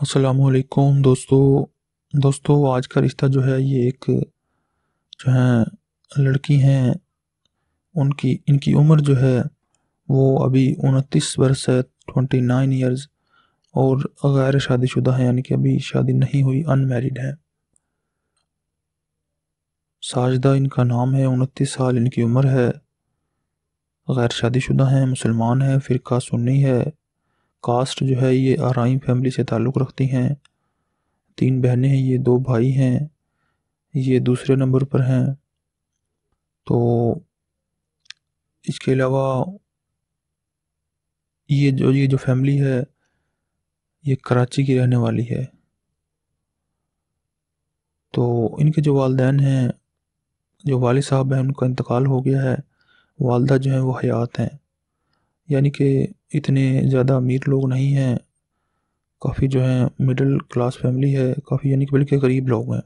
असलकुम दोस्तों। दोस्तों, आज का रिश्ता जो है, ये एक जो है, लड़की हैं। उनकी, इनकी उम्र जो है, वो अभी उनतीस वर्ष है ट्वेंटी नाइन ईयर्स और गैर शादीशुदा है, यानी कि अभी शादी नहीं हुई अनमेरिड है। साजदा इनका नाम है, उनतीस साल इनकी उम्र है। गैर शादीशुदा हैं, मुसलमान हैं, फ़िरका सुन्नी है। कास्ट जो है ये आराइन फैमिली से ताल्लुक़ रखती हैं। तीन बहनें हैं, ये दो भाई हैं, ये दूसरे नंबर पर हैं। तो इसके अलावा ये जो ये जो फैमिली है, ये कराची की रहने वाली है। तो इनके जो वालदेन हैं, जो वाल साहब हैं, उनका इंतकाल हो गया है। वालदा जो हैं वो हयात हैं। यानी कि इतने ज़्यादा अमीर लोग नहीं हैं। काफ़ी जो है मिडिल क्लास फैमिली है, काफ़ी यानी कि बल्कि गरीब लोग हैं।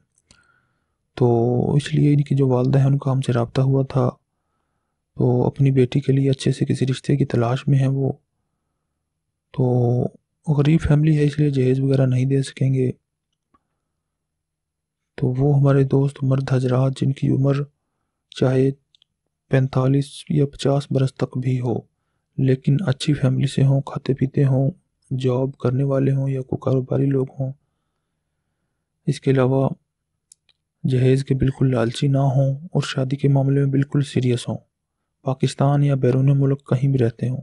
तो इसलिए इनकी जो वालदा है, उनका हमसे रबता हुआ था। तो अपनी बेटी के लिए अच्छे से किसी रिश्ते की तलाश में है वो। तो गरीब फैमिली है, इसलिए जहेज़ वगैरह नहीं दे सकेंगे। तो वो हमारे दोस्त मर्द हजरात जिनकी उम्र चाहे पैंतालीस या पचास बरस तक भी हो। लेकिन अच्छी फैमिली से हों, खाते पीते हों, जॉब करने वाले हों या कोई कारोबारी लोग हों, इसके अलावा जहेज़ के बिल्कुल लालची ना हों और शादी के मामले में बिल्कुल सीरियस हों। पाकिस्तान या बैरून मुल्क कहीं भी रहते हों।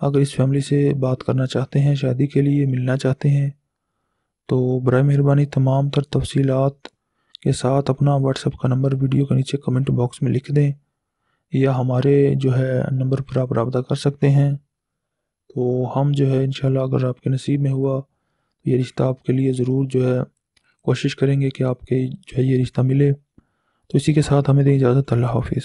अगर इस फैमिली से बात करना चाहते हैं, शादी के लिए मिलना चाहते हैं तो बर मेहरबानी तमाम तर तफसीलात के साथ अपना व्हाट्सएप का नंबर वीडियो के नीचे कमेंट बॉक्स में लिख दें। या हमारे जो है नंबर पर आप रबता कर सकते हैं। तो हम जो है इन अगर आपके नसीब में हुआ तो ये रिश्ता आपके लिए ज़रूर जो है कोशिश करेंगे कि आपके जो है ये रिश्ता मिले। तो इसी के साथ हमें दें इजाज़त, अल्लाह हाफिज़।